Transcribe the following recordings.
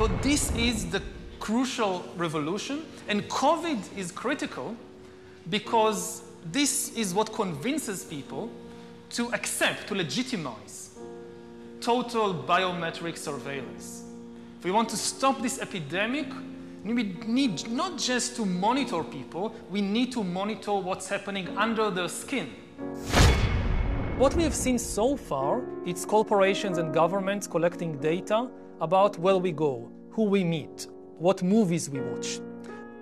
So this is the crucial revolution, and COVID is critical because this is what convinces people to accept, to legitimize total biometric surveillance. If we want to stop this epidemic, we need not just to monitor people, we need to monitor what's happening under their skin. What we have seen so far, it's corporations and governments collecting data about where we go, who we meet, what movies we watch.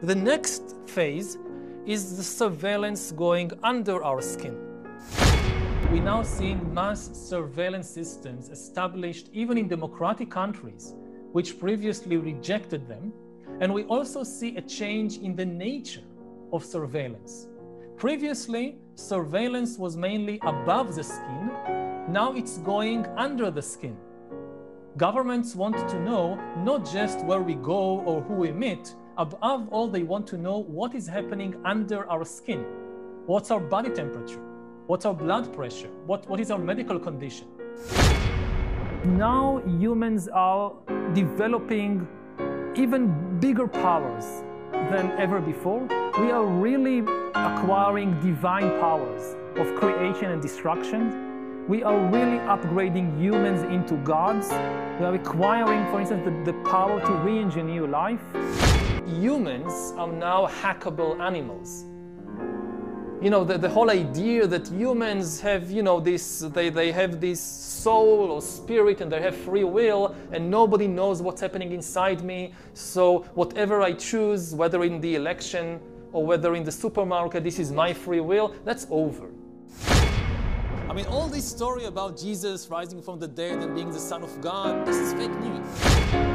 The next phase is the surveillance going under our skin. We now see mass surveillance systems established even in democratic countries, which previously rejected them. And we also see a change in the nature of surveillance. Previously, surveillance was mainly above the skin. Now it's going under the skin. Governments want to know not just where we go or who we meet, above all, they want to know what is happening under our skin. What's our body temperature? What's our blood pressure? What, what is our medical condition? Now humans are developing even bigger powers than ever before. We are really acquiring divine powers of creation and destruction we are really upgrading humans into gods. We are acquiring, for instance, the, the power to re-engineer life. Humans are now hackable animals. You know, the, the whole idea that humans have, you know, this, they, they have this soul or spirit and they have free will and nobody knows what's happening inside me. So whatever I choose, whether in the election or whether in the supermarket, this is my free will, that's over. I mean, all this story about Jesus rising from the dead and being the Son of God, this is fake news.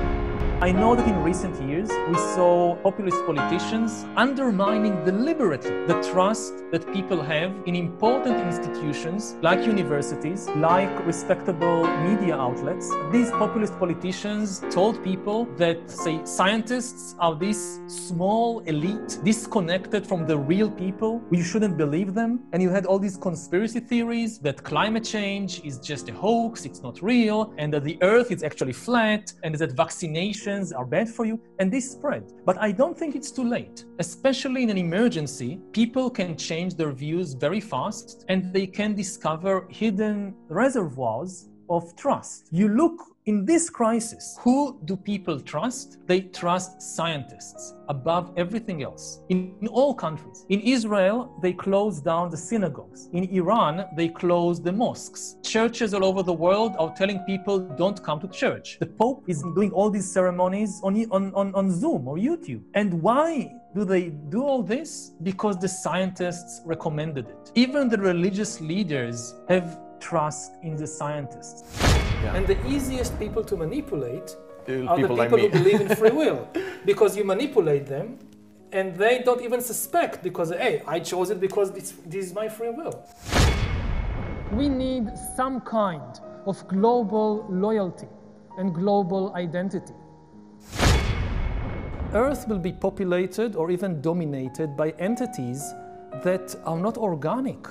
I know that in recent years we saw populist politicians undermining deliberately the trust that people have in important institutions like universities, like respectable media outlets. These populist politicians told people that, say, scientists are this small elite disconnected from the real people. You shouldn't believe them. And you had all these conspiracy theories that climate change is just a hoax, it's not real, and that the earth is actually flat, and that vaccination are bad for you, and this spread. But I don't think it's too late. Especially in an emergency, people can change their views very fast and they can discover hidden reservoirs of trust. You look in this crisis, who do people trust? They trust scientists above everything else. In, in, all countries. In Israel, they closed down the synagogues. In Iran, they closed the mosques. Churches all over the world are telling people don't come to church. The Pope is doing all these ceremonies on, on, on, on Zoom or YouTube. And why do they do all this? Because the scientists recommended it. Even the religious leaders have trust in the scientists. Yeah. And the easiest people to manipulate people are the people like who believe in free will. Because you manipulate them and they don't even suspect because hey i chose it because this, this is my free will. We need some kind of global loyalty and global identity. Earth will be populated or even dominated by entities that are not organic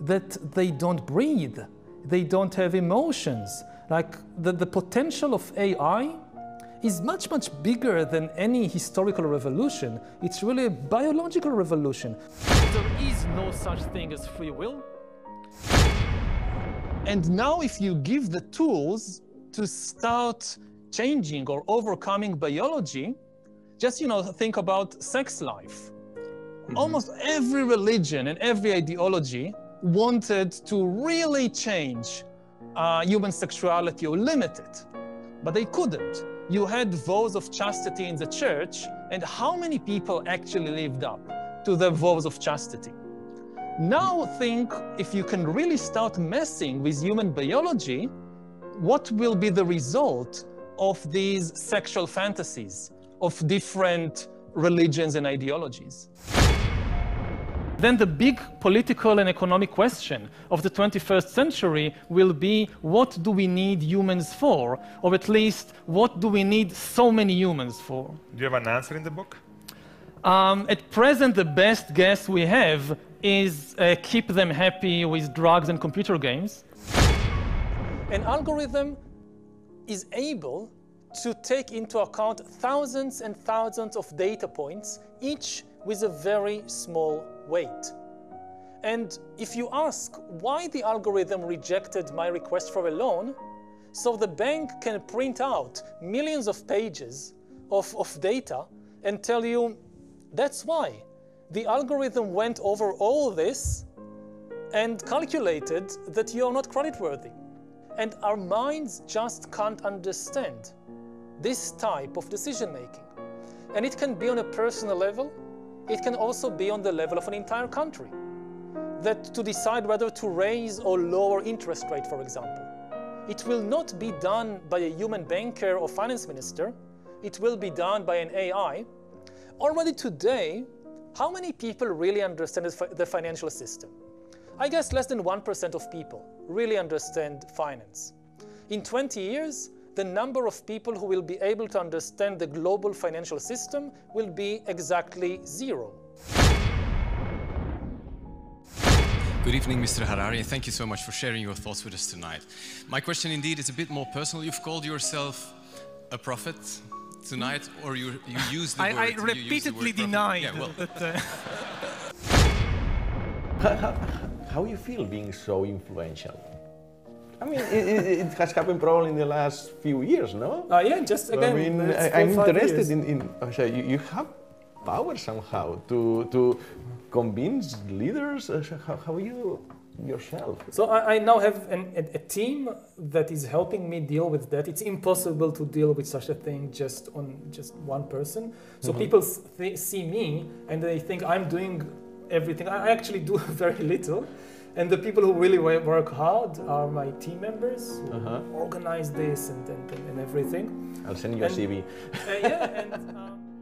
that they don't breathe, they don't have emotions. Like the, the potential of AI is much, much bigger than any historical revolution. It's really a biological revolution. There is no such thing as free will. And now if you give the tools to start changing or overcoming biology, just, you know, think about sex life. Mm -hmm. Almost every religion and every ideology wanted to really change uh, human sexuality or limit it, but they couldn't. You had vows of chastity in the church, and how many people actually lived up to the vows of chastity? Now think if you can really start messing with human biology, what will be the result of these sexual fantasies of different religions and ideologies? Then the big political and economic question of the 21st century will be what do we need humans for? Or at least, what do we need so many humans for? Do you have an answer in the book? Um, at present, the best guess we have is uh, keep them happy with drugs and computer games. An algorithm is able to take into account thousands and thousands of data points, each with a very small weight. And if you ask why the algorithm rejected my request for a loan, so the bank can print out millions of pages of, of data and tell you that's why. The algorithm went over all this and calculated that you are not creditworthy. And our minds just can't understand this type of decision making. And it can be on a personal level, it can also be on the level of an entire country. That to decide whether to raise or lower interest rate, for example. It will not be done by a human banker or finance minister, it will be done by an AI. Already today, how many people really understand the financial system? I guess less than 1% of people really understand finance. In 20 years, the number of people who will be able to understand the global financial system will be exactly zero. Good evening, Mr. Harari. Thank you so much for sharing your thoughts with us tonight. My question indeed is a bit more personal. You've called yourself a prophet tonight, or you, you use the I, word. I repeatedly denied yeah, well. that. Uh... how, how you feel being so influential? I mean, it, it, has happened probably in the last few years, no? Uh, yeah, just again. I mean, I, am interested in, in okay, you, you, have power somehow to to convince leaders. Uh, how, how you yourself? So I, I now have an, a, a, team that is helping me deal with that. It's impossible to deal with such a thing just on just one person. So mm-hmm. people th- see me and they think I'm doing everything. I actually do very little. And the people who really work hard are my team members who uh-huh. organize this and, and, and everything. I'll send you and, a CV. Uh, yeah, and. Um,